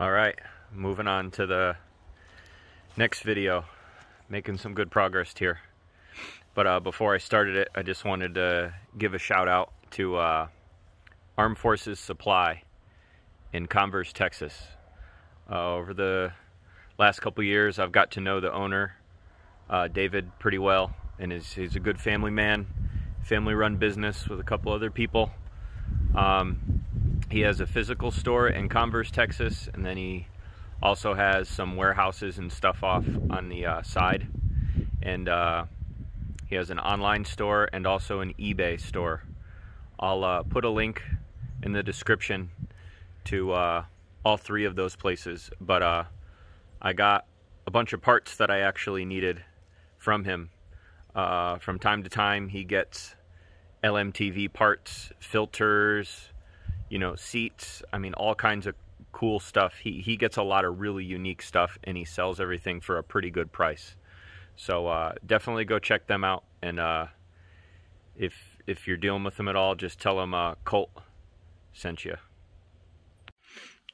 All right, moving on to the next video. Making some good progress here. But uh, before I started it, I just wanted to give a shout out to uh, Armed Forces Supply in Converse, Texas. Uh, over the last couple years, I've got to know the owner, uh, David, pretty well, and he's, he's a good family man, family-run business with a couple other people. Um, he has a physical store in Converse, Texas, and then he also has some warehouses and stuff off on the uh, side. And uh, he has an online store and also an eBay store. I'll uh, put a link in the description to uh, all three of those places. But uh, I got a bunch of parts that I actually needed from him. Uh, from time to time, he gets LMTV parts, filters, you know, seats. I mean, all kinds of cool stuff. He, he gets a lot of really unique stuff and he sells everything for a pretty good price. So uh, definitely go check them out. And uh, if if you're dealing with them at all, just tell them uh, Colt sent you.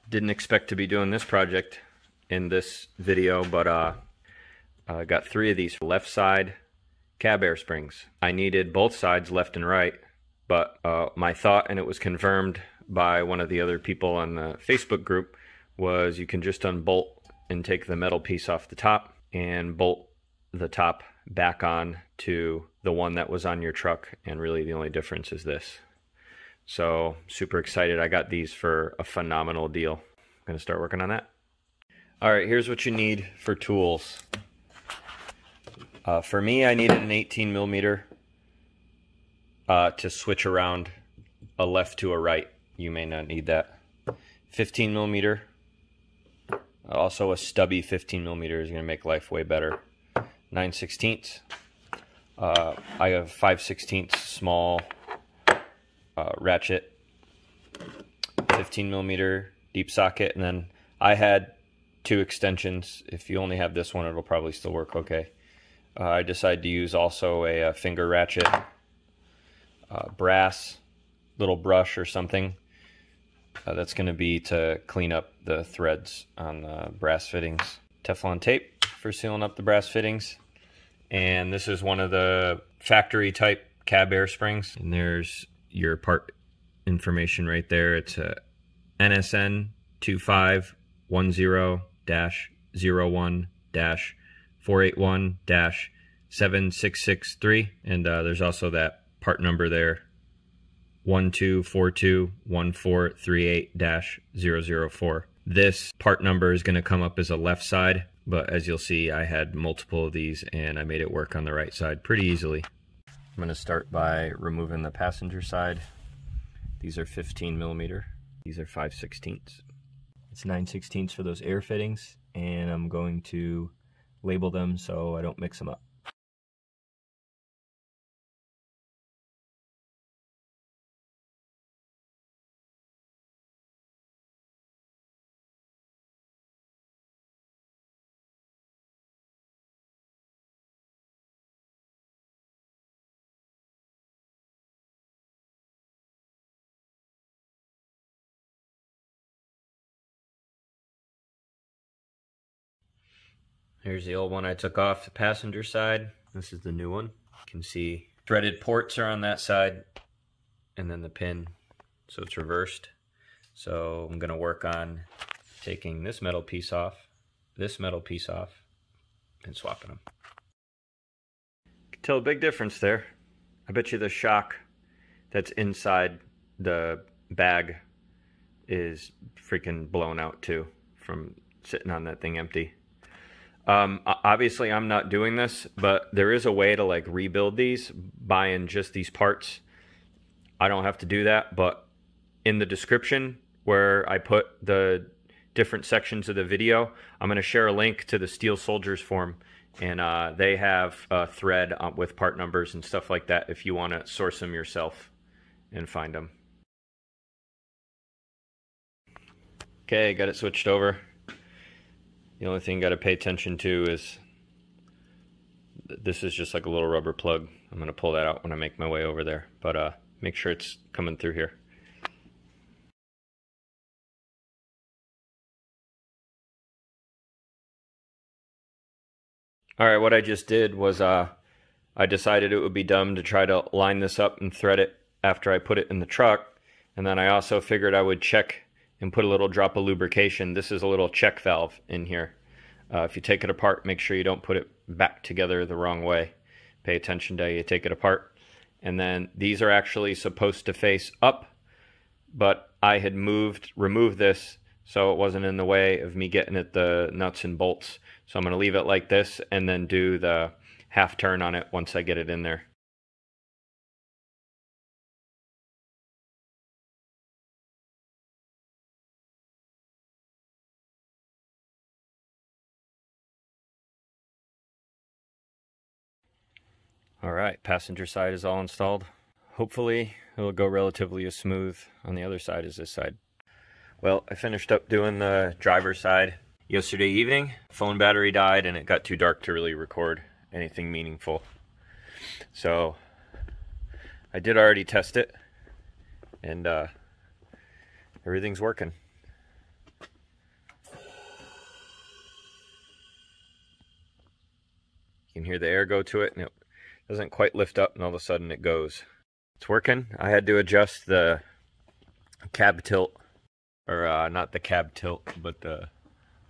Didn't expect to be doing this project in this video, but uh, I got three of these left side cab air springs. I needed both sides left and right, but uh, my thought, and it was confirmed by one of the other people on the Facebook group, was you can just unbolt and take the metal piece off the top and bolt the top back on to the one that was on your truck and really the only difference is this. So super excited. I got these for a phenomenal deal. I'm going to start working on that. All right, here's what you need for tools. Uh, for me, I needed an 18 millimeter uh, to switch around a left to a right. You may not need that. 15 millimeter. Also, a stubby 15 millimeter is going to make life way better. 9 16ths. Uh, I have 5 16ths small uh, ratchet, 15 millimeter deep socket, and then I had two extensions. If you only have this one, it'll probably still work okay. Uh, I decided to use also a, a finger ratchet, uh, brass, little brush or something. Uh, that's going to be to clean up the threads on the brass fittings. Teflon tape for sealing up the brass fittings. And this is one of the factory type cab air springs. And there's your part information right there. It's a NSN 2510-01 481 7663. And uh, there's also that part number there 12421438-004. This part number is going to come up as a left side, but as you'll see, I had multiple of these and I made it work on the right side pretty easily. I'm going to start by removing the passenger side. These are 15 millimeter. These are 5 16ths. It's 9 16ths for those air fittings, and I'm going to label them so I don't mix them up. Here's the old one I took off the passenger side. This is the new one. You can see threaded ports are on that side and then the pin. So it's reversed. So I'm gonna work on taking this metal piece off, this metal piece off, and swapping them. Can tell a big difference there. I bet you the shock that's inside the bag is freaking blown out too from sitting on that thing empty. Um, obviously, I'm not doing this, but there is a way to like rebuild these buying just these parts. I don't have to do that, but in the description where I put the different sections of the video, I'm going to share a link to the Steel Soldiers forum, and uh, they have a thread uh, with part numbers and stuff like that if you want to source them yourself and find them. Okay, got it switched over. The only thing you got to pay attention to is this is just like a little rubber plug. I'm going to pull that out when I make my way over there, but uh, make sure it's coming through here. All right, what I just did was uh, I decided it would be dumb to try to line this up and thread it after I put it in the truck. And then I also figured I would check and put a little drop of lubrication. This is a little check valve in here. Uh, if you take it apart, make sure you don't put it back together the wrong way. Pay attention to how you take it apart. And then these are actually supposed to face up, but I had moved, removed this so it wasn't in the way of me getting at the nuts and bolts. So I'm going to leave it like this and then do the half turn on it once I get it in there. All right, passenger side is all installed. Hopefully it'll go relatively as smooth on the other side as this side. Well, I finished up doing the driver's side yesterday evening. Phone battery died and it got too dark to really record anything meaningful. So I did already test it and uh, everything's working. You can hear the air go to it and it doesn't quite lift up and all of a sudden it goes. It's working. I had to adjust the cab tilt or uh, not the cab tilt, but the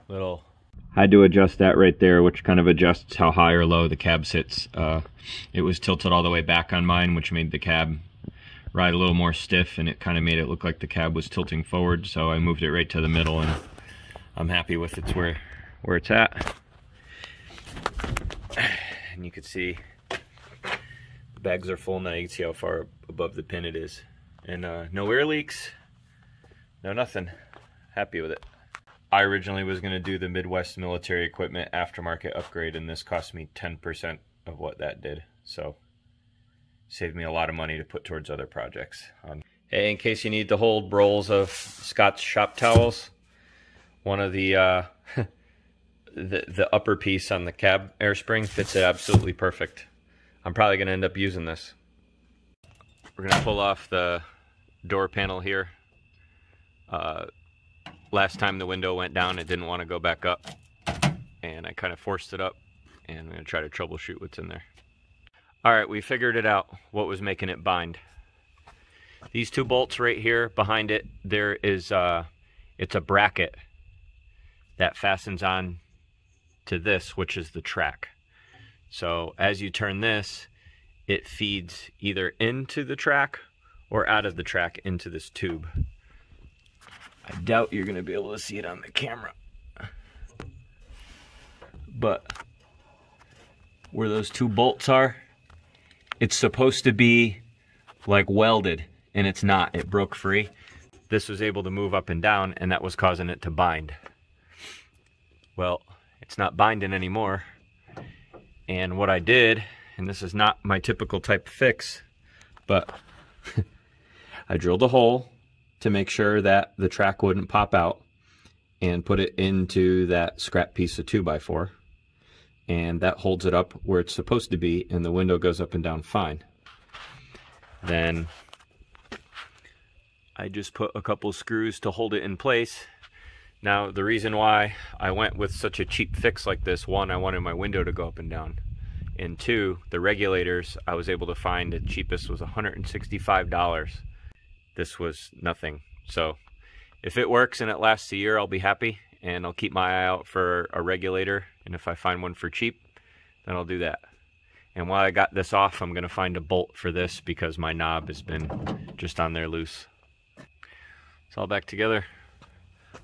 little. Had to adjust that right there, which kind of adjusts how high or low the cab sits. Uh, it was tilted all the way back on mine, which made the cab ride a little more stiff, and it kind of made it look like the cab was tilting forward. So I moved it right to the middle, and I'm happy with it's where where it's at. And you can see bags are full now. You can see how far above the pin it is, and uh, no air leaks. No, nothing. Happy with it. I originally was going to do the Midwest military equipment aftermarket upgrade, and this cost me 10% of what that did. So, saved me a lot of money to put towards other projects. Um, hey, in case you need to hold rolls of Scott's shop towels, one of the uh, the the upper piece on the cab air spring fits it absolutely perfect. I'm probably to end up using this. We're to pull off the door panel here uh, last time the window went down, it didn't want to go back up. And I kind of forced it up. And I'm to try to troubleshoot what's in there. Alright, we figured it out, what was making it bind. These two bolts right here behind it, there is, uh, it's a bracket that fastens on to this, which is the track. So as you turn this, it feeds either into the track or out of the track into this tube. I doubt you're going to be able to see it on the camera. But where those two bolts are, it's supposed to be like welded, and it's not. It broke free. This was able to move up and down, and that was causing it to bind. Well, it's not binding anymore. And what I did, and this is not my typical type fix, but I drilled a hole to make sure that the track wouldn't pop out and put it into that scrap piece of 2x4 and that holds it up where it's supposed to be and the window goes up and down fine. Then I just put a couple screws to hold it in place. Now the reason why I went with such a cheap fix like this, one, I wanted my window to go up and down. And two, the regulators I was able to find the cheapest was $165 this was nothing. So if it works and it lasts a year, I'll be happy and I'll keep my eye out for a regulator. And if I find one for cheap, then I'll do that. And while I got this off, I'm going to find a bolt for this because my knob has been just on there loose. It's all back together.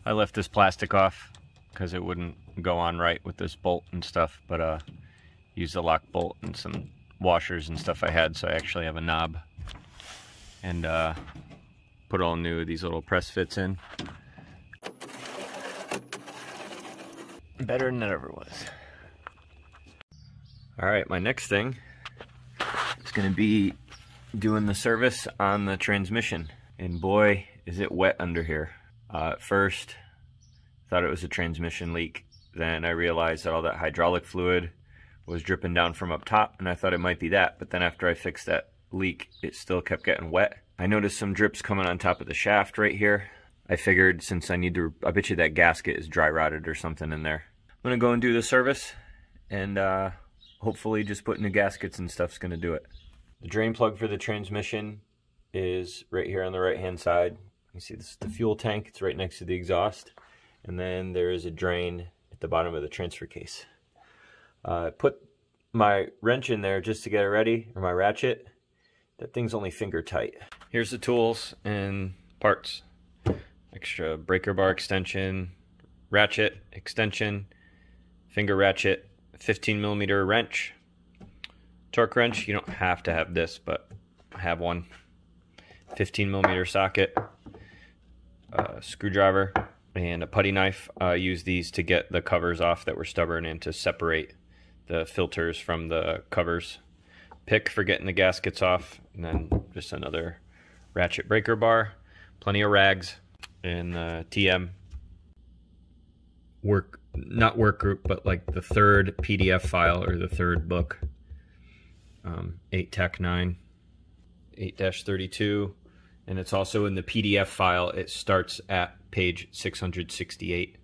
I left this plastic off because it wouldn't go on right with this bolt and stuff, but uh, used a lock bolt and some washers and stuff I had, so I actually have a knob. And uh, put all new these little press fits in. Better than it ever was. Alright, my next thing is going to be doing the service on the transmission. And boy, is it wet under here. Uh, at first, thought it was a transmission leak. Then I realized that all that hydraulic fluid was dripping down from up top, and I thought it might be that. But then after I fixed that leak, it still kept getting wet. I noticed some drips coming on top of the shaft right here. I figured since I need to, I bet you that gasket is dry rotted or something in there. I'm gonna go and do the service and uh, hopefully just putting new gaskets and stuff's to do it. The drain plug for the transmission is right here on the right hand side. You see this is the fuel tank, it's right next to the exhaust. And then there is a drain at the bottom of the transfer case. Uh, I put my wrench in there just to get it ready, or my ratchet. That thing's only finger tight. Here's the tools and parts. Extra breaker bar extension, ratchet extension, finger ratchet, 15 millimeter wrench, torque wrench. You don't have to have this, but I have one. 15 millimeter socket, a screwdriver, and a putty knife. I use these to get the covers off that were stubborn and to separate the filters from the covers. Pick for getting the gaskets off, and then just another ratchet breaker bar, plenty of rags, and the TM work, not work group, but like the third PDF file or the third book, um, 8 Tech 9, 8-32, and it's also in the PDF file. It starts at page 668.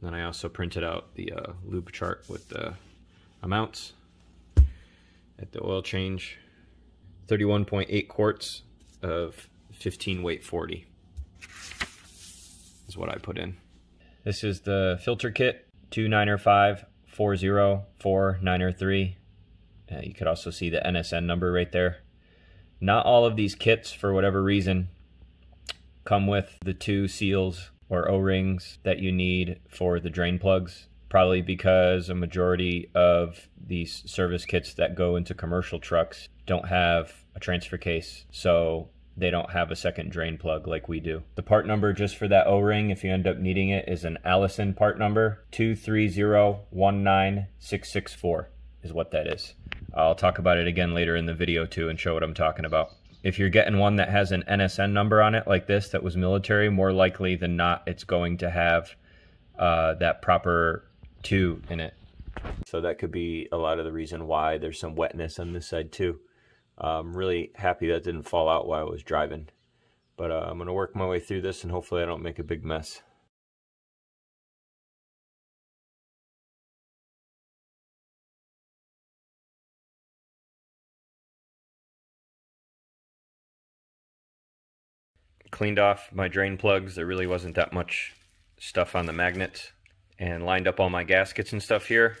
And then I also printed out the uh, lube chart with the amounts at the oil change. 31.8 quarts of 15 weight 40 is what I put in. This is the filter kit, 2905 404 903. Uh, you could also see the NSN number right there. Not all of these kits, for whatever reason, come with the two seals or O-rings that you need for the drain plugs. Probably because a majority of these service kits that go into commercial trucks don't have a transfer case. So they don't have a second drain plug like we do. The part number just for that O-ring, if you end up needing it, is an Allison part number 230-19664 is what that is. I'll talk about it again later in the video too and show what I'm talking about. If you're getting one that has an NSN number on it like this that was military, more likely than not it's going to have uh, that proper 2 in it. So that could be a lot of the reason why there's some wetness on this side too. I'm really happy that didn't fall out while I was driving. But uh, I'm going to work my way through this and hopefully I don't make a big mess. Cleaned off my drain plugs. There really wasn't that much stuff on the magnets and lined up all my gaskets and stuff here.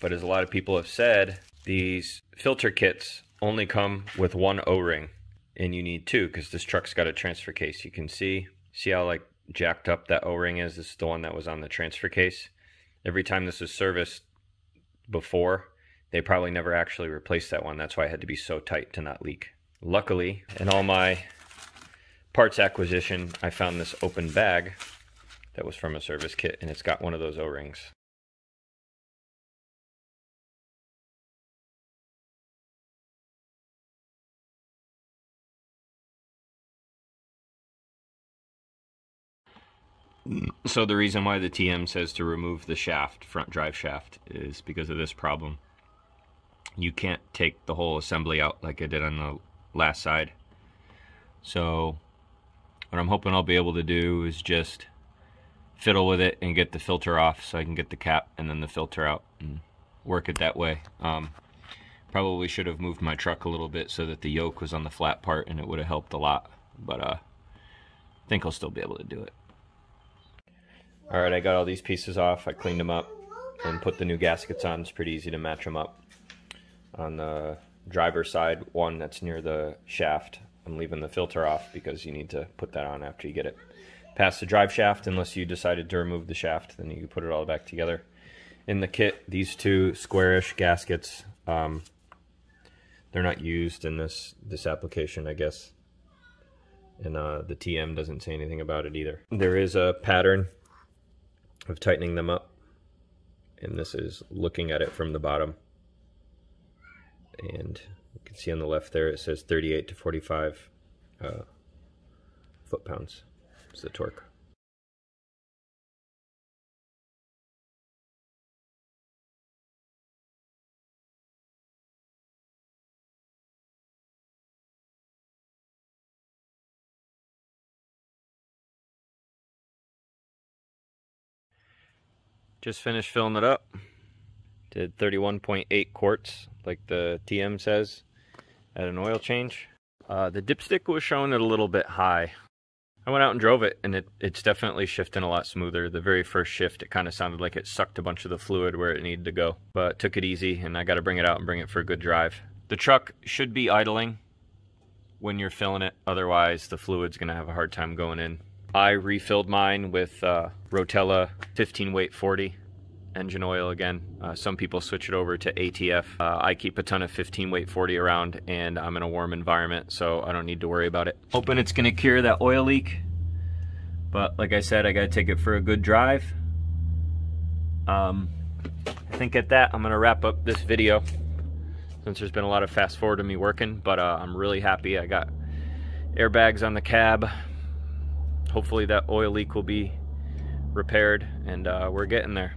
But as a lot of people have said, these filter kits only come with one O-ring and you need two because this truck's got a transfer case. You can see, see how like jacked up that O-ring is? This is the one that was on the transfer case. Every time this was serviced before, they probably never actually replaced that one. That's why it had to be so tight to not leak. Luckily, in all my parts acquisition, I found this open bag that was from a service kit, and it's got one of those O-rings. So the reason why the TM says to remove the shaft, front drive shaft, is because of this problem. You can't take the whole assembly out like I did on the last side. So what I'm hoping I'll be able to do is just fiddle with it and get the filter off so I can get the cap and then the filter out and work it that way. Um, probably should have moved my truck a little bit so that the yoke was on the flat part and it would have helped a lot. But uh, I think I'll still be able to do it. Alright, I got all these pieces off. I cleaned them up and put the new gaskets on. It's pretty easy to match them up. On the driver's side, one that's near the shaft, I'm leaving the filter off because you need to put that on after you get it past the drive shaft. Unless you decided to remove the shaft then you can put it all back together in the kit. These two squarish gaskets um, they're not used in this this application I guess. And uh, the TM doesn't say anything about it either. There is a pattern of tightening them up. And this is looking at it from the bottom and you can see on the left there it says 38 to 45 uh, foot-pounds is the torque. Just finished filling it up Did 31.8 quarts, like the TM says, at an oil change. Uh, the dipstick was showing it a little bit high. I went out and drove it, and it, it's definitely shifting a lot smoother. The very first shift, it kind of sounded like it sucked a bunch of the fluid where it needed to go. But took it easy, and I got to bring it out and bring it for a good drive. The truck should be idling when you're filling it. Otherwise, the fluid's going to have a hard time going in. I refilled mine with uh, Rotella 15 weight 40 engine oil again. Uh, some people switch it over to ATF. Uh, I keep a ton of 15 weight 40 around and I'm in a warm environment so I don't need to worry about it. Hoping it's gonna cure that oil leak. But like I said, I gotta take it for a good drive. Um, I think at that, I'm gonna wrap up this video since there's been a lot of fast forward to me working, but uh, I'm really happy. I got airbags on the cab. Hopefully that oil leak will be repaired and uh, we're getting there.